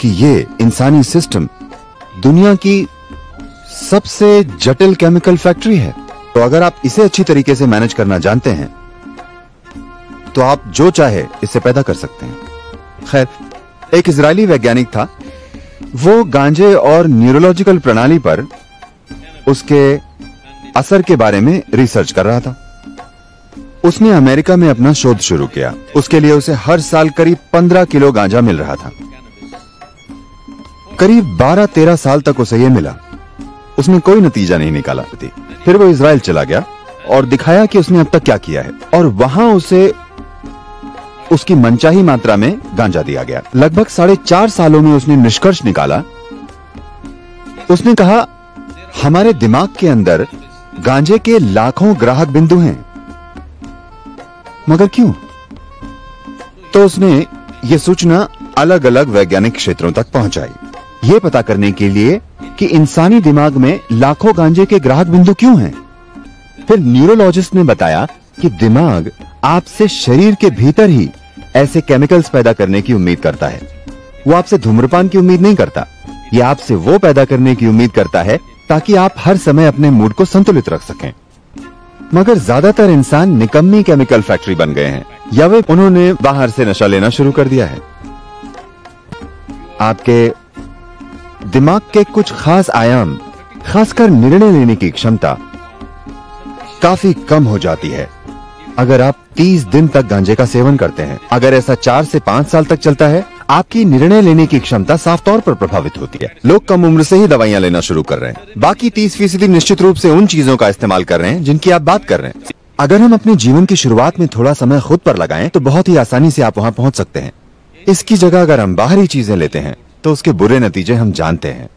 कि ये इंसानी सिस्टम दुनिया की सबसे जटिल केमिकल फैक्ट्री है। तो अगर आप इसे अच्छी तरीके से मैनेज करना जानते हैं तो आप जो चाहे इसे पैदा कर सकते हैं। खैर, एक इजरायली वैज्ञानिक था। वो गांजे और न्यूरोलॉजिकल प्रणाली पर उसके असर के बारे में रिसर्च कर रहा था। उसने अमेरिका में अपना शोध शुरू किया। उसके लिए उसे हर साल करीब पंद्रह किलो गांजा मिल रहा था। करीब बारह तेरह साल तक उसे यह मिला। उसने कोई नतीजा नहीं निकाला। फिर वो इसराइल चला गया और दिखाया कि उसने अब तक क्या किया है। और वहाँ उसे उसकी मनचाही मात्रा में गांजा दिया गया। लगभग साढ़े चार सालों में उसने निष्कर्ष निकाला। उसने कहा, हमारे दिमाग के अंदर गांजे के लाखों ग्राहक बिंदु हैं। मगर क्यों? तो उसने ये सूचना अलग अलग वैज्ञानिक क्षेत्रों तक पहुंचाई। ये पता करने के लिए कि इंसानी दिमाग में लाखों गांजे के ग्राहक बिंदु क्यों हैं? फिर न्यूरोलॉजिस्ट ने बताया कि दिमाग आपसे शरीर के भीतर ही ऐसे केमिकल्स पैदा करने की उम्मीद करता है। वो आपसे धूम्रपान की उम्मीद नहीं करता, ये आपसे वो पैदा करने की उम्मीद करता है ताकि आप हर समय अपने मूड को संतुलित रख सकें। मगर ज़्यादातर इंसान निकम्मी केमिकल फैक्ट्री बन गए हैं, या वे उन्होंने बाहर से नशा लेना शुरू कर दिया है। आपके दिमाग के कुछ खास आयाम, खासकर निर्णय लेने की क्षमता, काफ़ी कम हो जाती है। अगर आप 30 दिन तक गांजे का सेवन करते हैं, अगर ऐसा चार से पाँच साल तक चलता है, आपकी निर्णय लेने की क्षमता साफ़ तौर पर प्रभावित होती है। लोग कम उम्र से ही दवाइयाँ लेना शुरू कर रहे हैं। बाकी 30 फ़ीसदी निश्चित रूप से उन चीज़ों का इस्तेमाल कर रहे हैं जिनकी आप बात कर रहे हैं। अगर हम अपने जीवन की शुरुआत में थोड़ा समय खुद पर लगाएँ तो बहुत ही आसानी से आप वहाँ पहुँच सकते हैं। इसकी जगह अगर हम बाहरी चीज़ें लेते हैं तो उसके बुरे नतीजे हम जानते हैं।